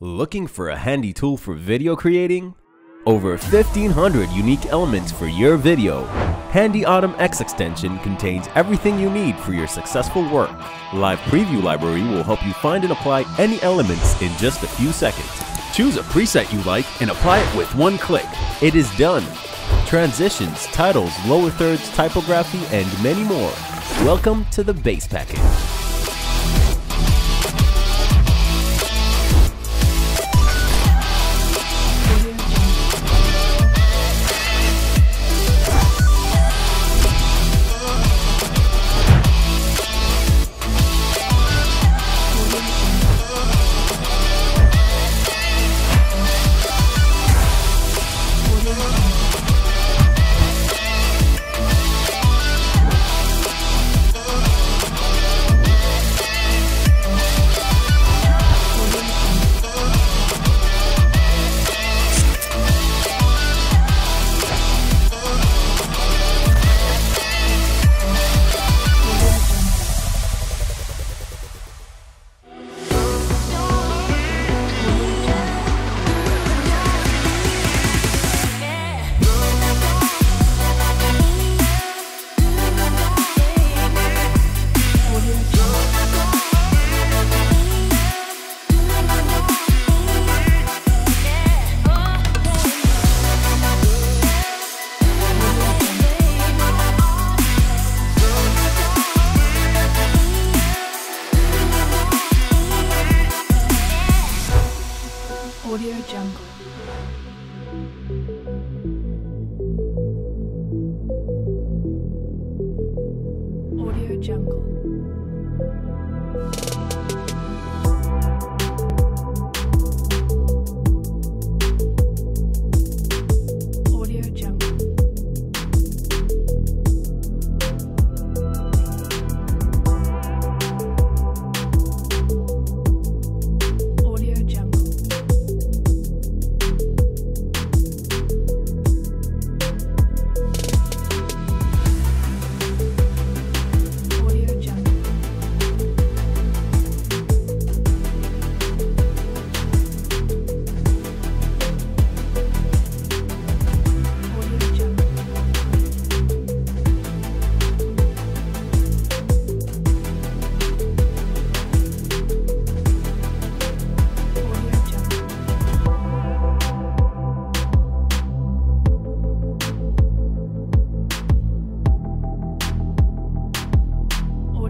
Looking for a handy tool for video creating? Over 1500 unique elements for your video. Handy Autumn X extension contains everything you need for your successful work. Live Preview Library will help you find and apply any elements in just a few seconds. Choose a preset you like and apply it with one click. It is done. Transitions, titles, lower thirds, typography, and many more. Welcome to the base package.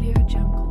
Audio Jungle.